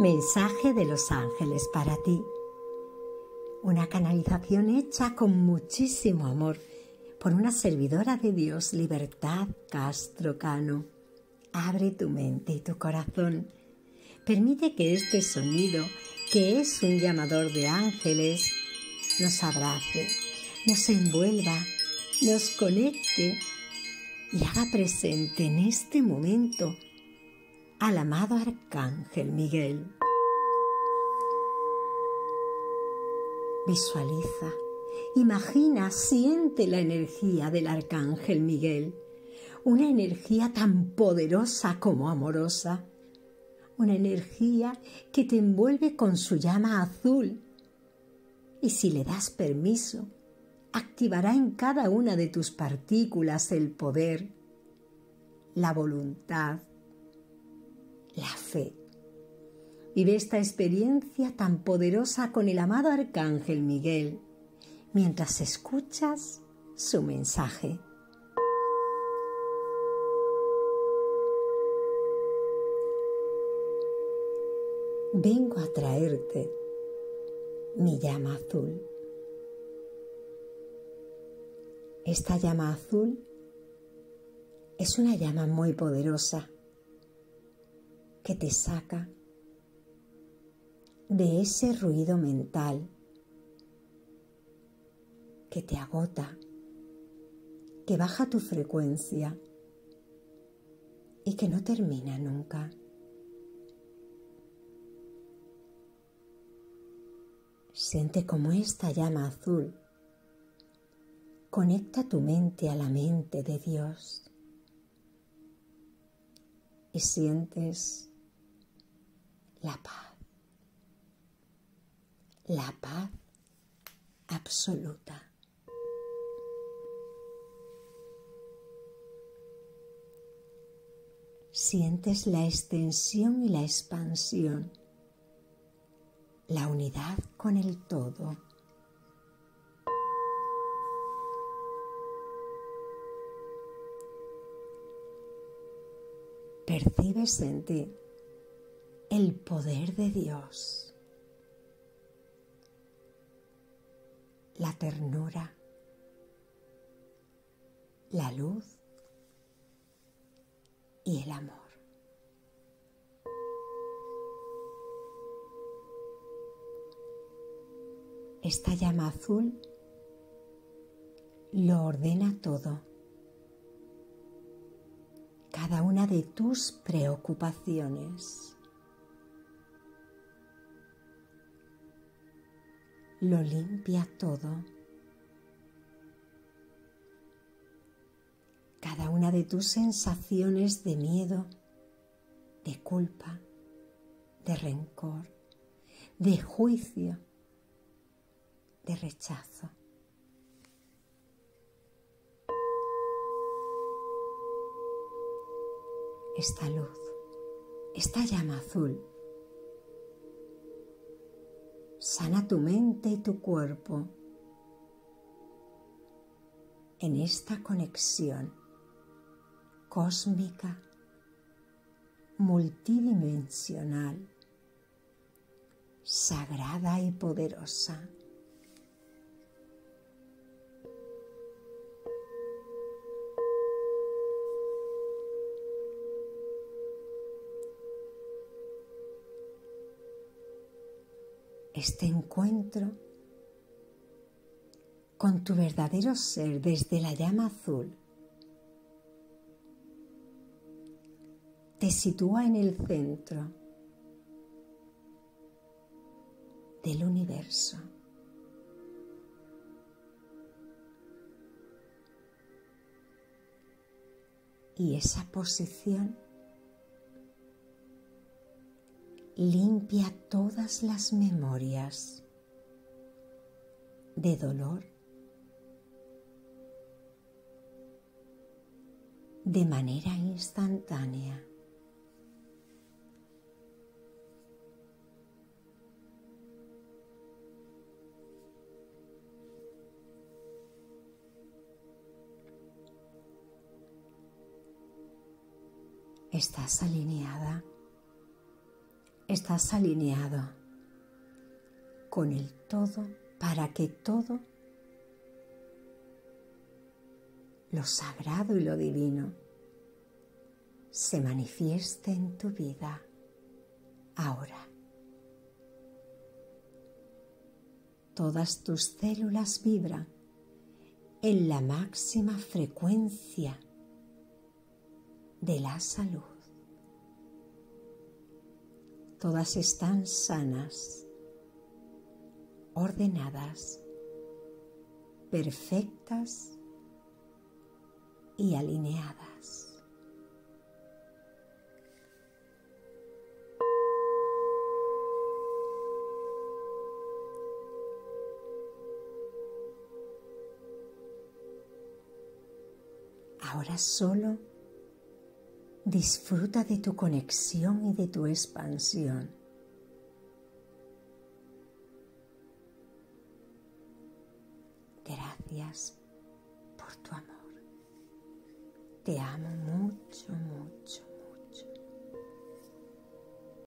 Mensaje de los ángeles para ti. Una canalización hecha con muchísimo amor por una servidora de Dios, Libertad Castro Cano. Abre tu mente y tu corazón. Permite que este sonido, que es un llamador de ángeles, nos abrace, nos envuelva, nos conecte y haga presente en este momento al amado Arcángel Miguel. Visualiza, imagina, siente la energía del Arcángel Miguel, una energía tan poderosa como amorosa, una energía que te envuelve con su llama azul. Y si le das permiso, activará en cada una de tus partículas el poder, la voluntad, la fe. Vive esta experiencia tan poderosa con el amado Arcángel Miguel mientras escuchas su mensaje. Vengo a traerte mi llama azul. Esta llama azul es una llama muy poderosa que te saca de ese ruido mental que te agota, que baja tu frecuencia y que no termina nunca. Siente como esta llama azul conecta tu mente a la mente de Dios y sientes la paz, la paz absoluta. Sientes la extensión y la expansión, la unidad con el todo. Percibes en ti el poder de Dios, la ternura, la luz y el amor. Esta llama azul lo ordena todo, cada una de tus preocupaciones. Lo limpia todo. Cada una de tus sensaciones de miedo, de culpa, de rencor, de juicio, de rechazo. Esta luz, esta llama azul sana tu mente y tu cuerpo en esta conexión cósmica, multidimensional, sagrada y poderosa. Este encuentro con tu verdadero ser desde la llama azul te sitúa en el centro del universo. Y esa posición limpia todas las memorias de dolor de manera instantánea. Estás alineada estás alineado con el todo para que todo lo sagrado y lo divino se manifieste en tu vida ahora. Todas tus células vibran en la máxima frecuencia de la salud. Todas están sanas, ordenadas, perfectas y alineadas. Ahora solo disfruta de tu conexión y de tu expansión. Gracias por tu amor. Te amo mucho,